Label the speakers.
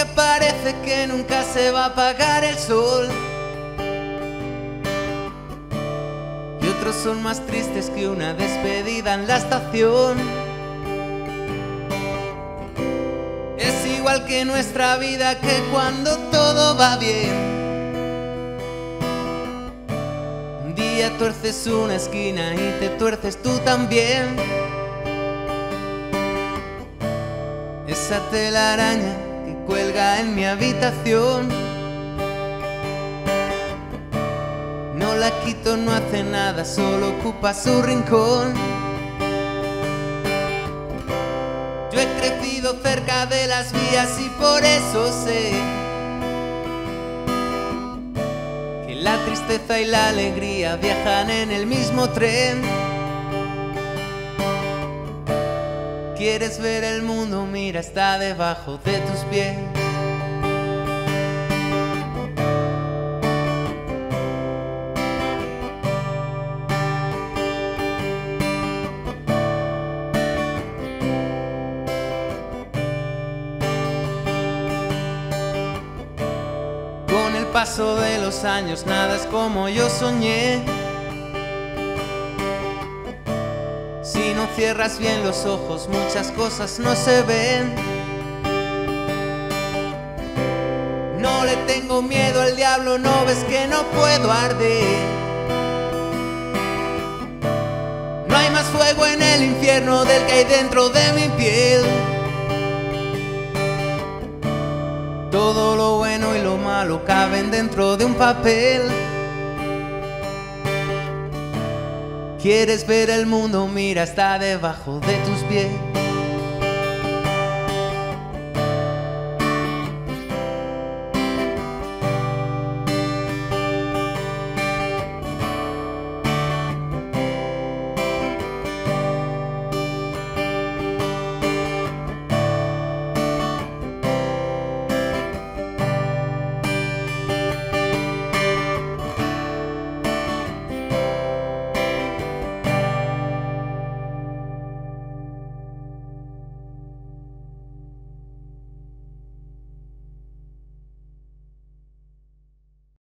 Speaker 1: porque parece que nunca se va a apagar el sol. Y otros son más tristes que una despedida en la estación. Es igual que nuestra vida que cuando todo va bien. Un día tuerces una esquina y te tuerces tú también. Esa telaraña cuelga en mi habitación. No la quito, no hace nada, solo ocupa su rincón. Yo he crecido cerca de las vías y por eso sé que la tristeza y la alegría viajan en el mismo tren. ¿Quieres ver el mundo? Mira, está debajo de tus pies. Con el paso de los años nada es como yo soñé. Si no cierras bien los ojos muchas cosas no se ven. No le tengo miedo al diablo, no ves que no puedo arder. No hay más fuego en el infierno del que hay dentro de mi piel. Todo lo bueno y lo malo caben dentro de un papel. ¿Quieres ver el mundo? Mira, está debajo de tus pies.